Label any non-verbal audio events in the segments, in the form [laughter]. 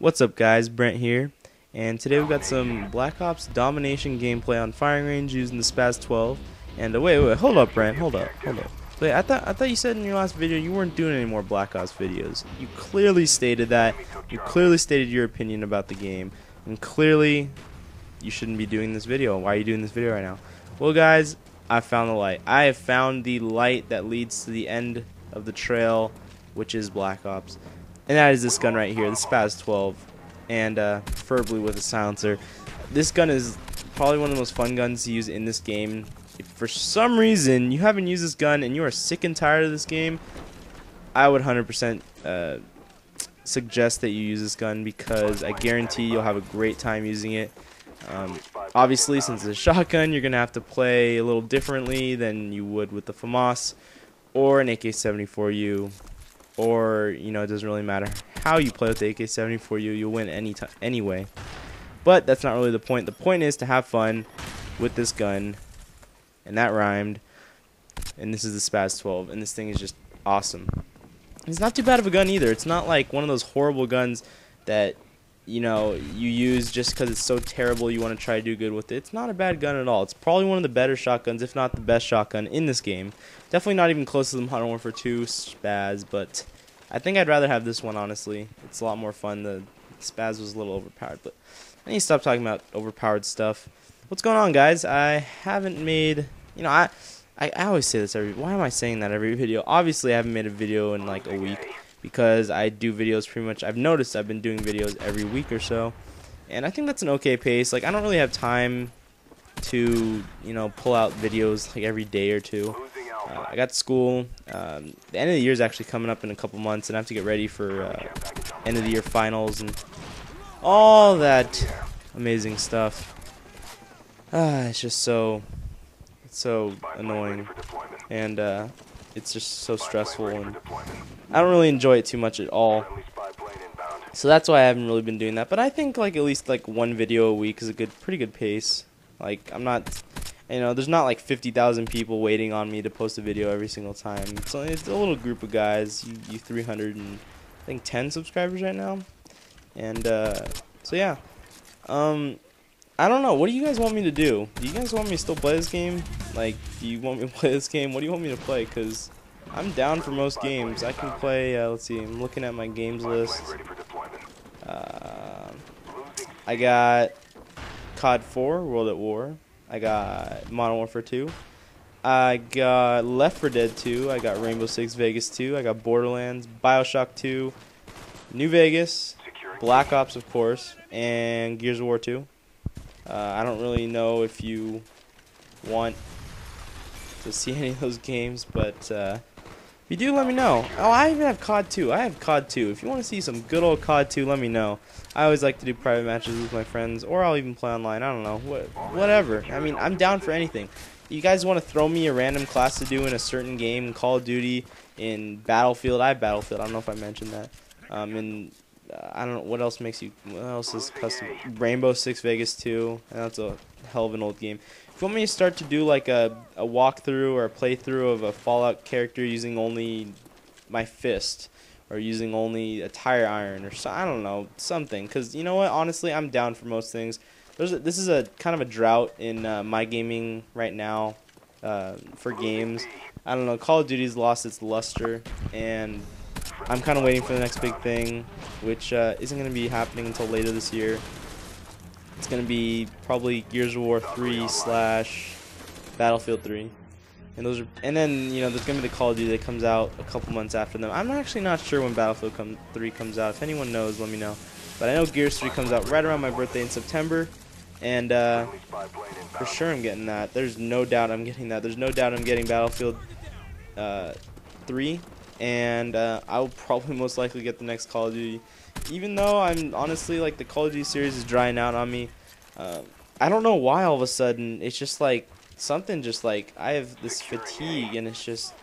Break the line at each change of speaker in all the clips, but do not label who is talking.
What's up guys, Brent here, and today we've got some Black Ops Domination gameplay on firing range using the Spaz 12. And uh, wait, wait, hold up Brent, hold up, hold up. Wait, I thought I thought you said in your last video you weren't doing any more Black Ops videos. You clearly stated that. You clearly stated your opinion about the game, and clearly you shouldn't be doing this video. Why are you doing this video right now? Well, guys, I found the light. I have found the light that leads to the end of the trail, which is Black Ops. And that is this gun right here, the Spaz 12, and uh, preferably with a silencer. This gun is probably one of the most fun guns to use in this game. If for some reason you haven't used this gun and you are sick and tired of this game, I would 100% uh, suggest that you use this gun because I guarantee you'll have a great time using it. Um, obviously, since it's a shotgun, you're going to have to play a little differently than you would with the FAMAS or an AK-74U, or, you know, it doesn't really matter how you play with the AK-74U, you'll win any time anyway. But that's not really the point. The point is to have fun with this gun, and that rhymed, and this is the Spaz 12, and this thing is just awesome. It's not too bad of a gun either. It's not like one of those horrible guns that you know you use just because it's so terrible you want to try to do good with it. It's not a bad gun at all. It's probably one of the better shotguns, if not the best shotgun in this game. Definitely not even close to the Modern Warfare 2 Spaz, but I think I'd rather have this one honestly. It's a lot more fun. The Spaz was a little overpowered, but I need to stop talking about overpowered stuff. What's going on, guys? I haven't made, you know, I. I, I always say this every. Why am I saying that every video? Obviously, I haven't made a video in like a week because I do videos pretty much. I've noticed I've been doing videos every week or so, and I think that's an okay pace. Like I don't really have time to you know pull out videos like every day or two. Uh, I got school. Um, the end of the year is actually coming up in a couple months, and I have to get ready for uh, end of the year finals and all that amazing stuff. Ah, it's just so it's so annoying, and uh, it's just so stressful, and I don't really enjoy it too much at all. So that's why I haven't really been doing that. But I think like at least like one video a week is a good, pretty good pace. Like I'm not, you know, there's not like 50,000 people waiting on me to post a video every single time. So it's a little group of guys. You, you 300 and I think 10 subscribers right now, and uh, so yeah. Um, I don't know. What do you guys want me to do? Do you guys want me to still play this game? Like, do you want me to [laughs] play this game? What do you want me to play? Because I'm down for most games. I can play, uh, let's see, I'm looking at my games list. Uh, I got COD 4, World at War. I got Modern Warfare 2. I got Left 4 Dead 2. I got Rainbow Six Vegas 2. I got Borderlands, Bioshock 2, New Vegas, Black Ops, of course, and Gears of War 2. Uh, I don't really know if you want to see [laughs] any of those games, but uh, if you do, let me know. Oh, I even have COD 2. I have COD 2. If you want to see some good old COD 2, let me know. I always like to do private matches with my friends, or I'll even play online. I don't know. What, whatever. I mean, I'm down for anything. You guys want to throw me a random class to do in a certain game, Call of Duty, in Battlefield. I have Battlefield. I don't know if I mentioned that. Um, in I don't know what else makes you. What else is custom? Rainbow Six Vegas 2. That's a hell of an old game. If you want me to start to do like a a walkthrough or a playthrough of a Fallout character using only my fist or using only a tire iron or so, I don't know something. Cause you know what? Honestly, I'm down for most things. There's a, this is a kind of a drought in uh, my gaming right now uh, for games. I don't know. Call of Duty's lost its luster and I'm kind of waiting for the next big thing, which uh, isn't going to be happening until later this year. It's going to be probably Gears of War 3 slash Battlefield 3. And those are, and then you know there's gonna be the Call of Duty that comes out a couple months after them. I'm actually not sure when Battlefield come, 3 comes out. If anyone knows, let me know. But I know Gears 3 comes out right around my birthday in September, and uh, for sure I'm getting that. There's no doubt I'm getting that. There's no doubt I'm getting Battlefield uh, 3 and uh, I'll probably [laughs] most likely get the next Call of Duty. Even though I'm honestly like the Call of Duty series is drying out on me, uh, I don't know why all of a sudden it's just like something just like I have this fatigue and it's just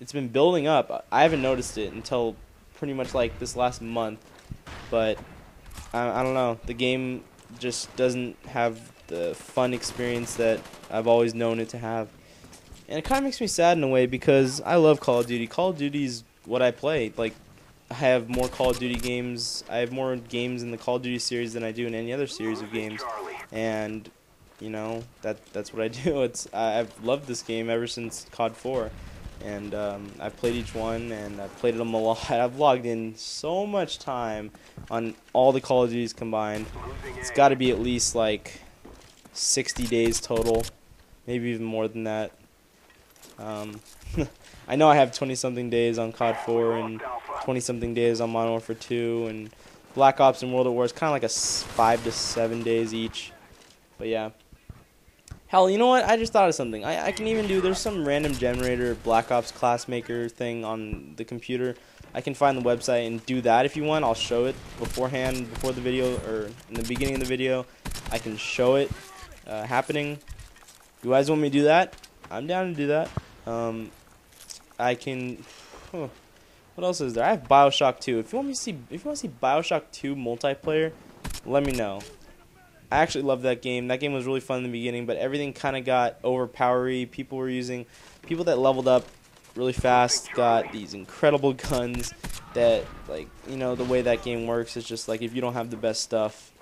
it's been building up. I haven't noticed it until pretty much like this last month, but I, I don't know. The game just doesn't have the fun experience that I've always known it to have. And it kind of makes me sad in a way because I love Call of Duty. Call of Duty is what I play. Like, I have more Call of Duty games. I have more games in the Call of Duty series than I do in any other series of games, and you know that that's what I [laughs] do. It's I've loved this game ever since COD 4, and um, I've played each one and I've played them a [laughs] lot. I've logged in so much time on all the Call of Duties combined. It's got to be at least like 60 days total, maybe even more than that. Um, [laughs] I know I have 20 something days on COD 4 and 20 something days on Modern Warfare 2 and Black Ops and World at War is kind of like a five to seven days each. But yeah. Hell, you know what? I just thought of something. I, I can even do, there's some random generator Black Ops class maker thing on the computer. I can find the website and do that if you want. I'll show it beforehand, before the video, or in the beginning of the video. I can show it uh, happening. You guys want me to do that? I'm down to do that. Um, I can. Huh, what else is there? I have Bioshock 2. If you want me to see, if you want to see Bioshock 2 multiplayer, let me know. I actually love that game. That game was really fun in the beginning, but everything kind of got overpowery. People were using, people that leveled up really fast got these incredible [laughs] guns that, like, you know, the way that game works is just like if you don't have the best stuff,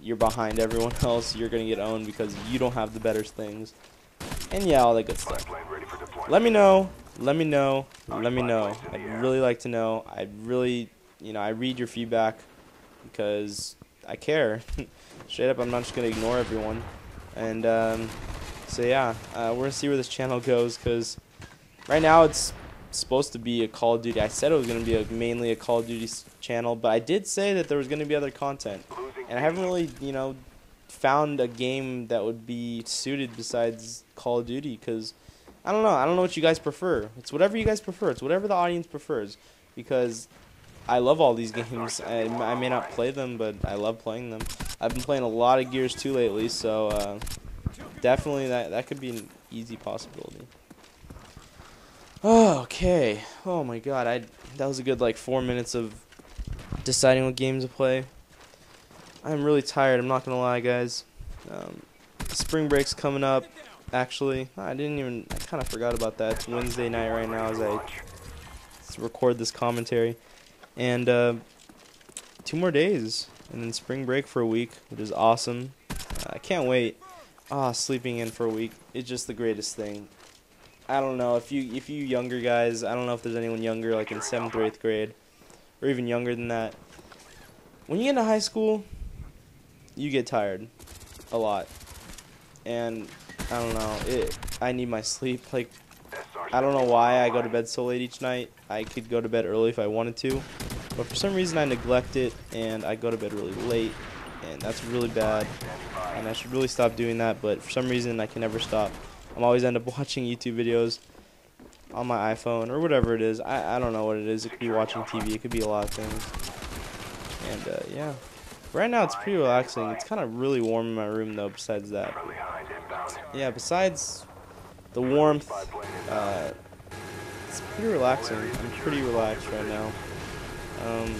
you're behind everyone [laughs] else. You're gonna get owned because you don't have the better things. And yeah, all that good stuff. Let me know. Let me know. Let me know. I'd really like to know. I really, you know, I read your feedback because I care. [laughs] Straight up, I'm not just gonna ignore everyone. And um, so yeah, uh, we're gonna see where this channel goes because right now it's supposed to be a Call of Duty. I said it was gonna be a, mainly a Call of Duty channel, but I did say that there was gonna be other content, and I haven't really, you know, found a game that would be suited besides Call of Duty because I don't know. I don't know what you guys prefer. It's whatever you guys prefer. It's whatever the audience prefers because I love all these games. I, I may not play them, but I love playing them. I've been playing a lot of Gears 2 lately, so uh, definitely that that could be an easy possibility. Oh, okay. Oh my god, I that was a good like four minutes of deciding what games to play. I'm really tired. I'm not gonna lie, guys. Um, spring break's coming up. Actually, I didn't even. I kind of forgot about that. It's Wednesday night right now as I record this commentary, and uh, two more days, and then spring break for a week, which is awesome. I can't wait. Ah, oh, sleeping in for a week is just the greatest thing. I don't know if you if you younger guys. I don't know if there's anyone younger, like in seventh or eighth grade, or even younger than that. When you get into high school, you get tired a lot. And I don't know, it I need my sleep like I don't know why I go to bed so late each night. I could go to bed early if I wanted to, but for some reason I neglect it and I go to bed really late and that's really bad. And I should really stop doing that, but for some reason I can never stop. I'm always end up [laughs] watching YouTube videos on my iPhone or whatever it is. I, I don't know what it is. It could be watching TV. It could be a lot of things. And uh, yeah. Right now it's pretty relaxing. It's kind of really warm in my room though. Besides that, yeah. Besides the warmth, uh, it's pretty relaxing. I'm pretty relaxed right now. Um,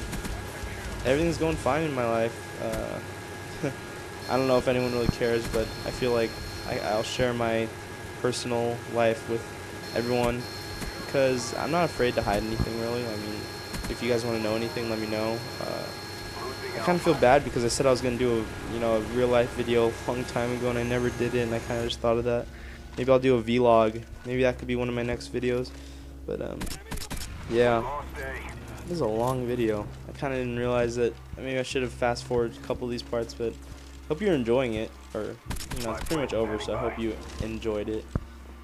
everything's going fine in my life. Uh, [laughs] I don't know if anyone really cares, but I feel like I, I'll share my personal life with everyone because I'm not afraid to hide anything really. I mean, if you guys want to know anything, let me know. Uh, kind of feel bad because I said I was gonna do a you know a real life video a long time ago and I never did it and I kind of just thought of that. Maybe I'll do a vlog. Maybe that could be one of my next videos. But um, yeah, this is a long video. I kind of didn't realize that. Maybe I should have fast forwarded a couple of these parts, but hope you're enjoying it. Or you know, it's pretty much over, so I hope you enjoyed it.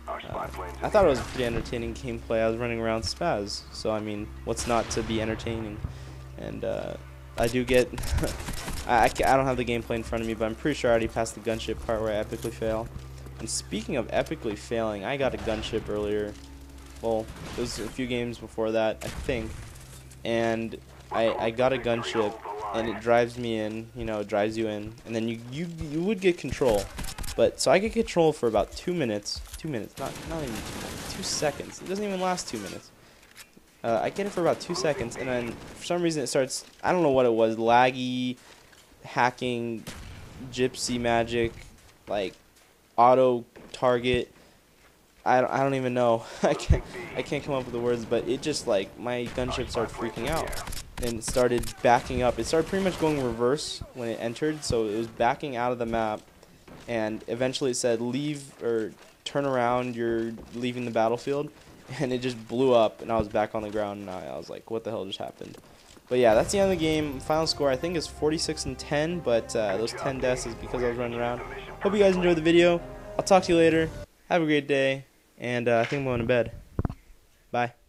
Uh, I thought it was pretty entertaining gameplay. I was running around Spaz, so I mean, what's not to be entertaining? And uh, I do get... [laughs] I, I, don't have the gameplay in front of me, but I'm pretty sure I already passed the gunship part where I epically fail. And speaking of epically failing, I got a gunship earlier. Well, it was a few games before that, I think. And I, I got a gunship, and it drives me in, you know, it drives you in. And then you, you, you would get control. But, so I get control for about two minutes. Two minutes, not, not even two minutes, two seconds. It doesn't even last two minutes. Uh, I get it for about two seconds, and then for some reason it starts. I don't know what it was. Laggy, hacking, gypsy magic, like auto target. I, I, I don't even know. [laughs] I can't I can't come up with the words, but it just like my gunship started freaking out and started backing up. It started pretty much going reverse when it entered, so it was backing out of the map, and eventually it said leave or turn around. You're leaving the battlefield, [laughs] and it just blew up, and I was back on the ground, and I, I was like, what the hell just happened? But yeah, that's the end of the game. Final score I think is 46 and 10, but uh, those 10 deaths is because I was running around. Hope you guys enjoyed the video. I'll talk to you later. Have a great day, and uh, I think I'm going to bed. Bye.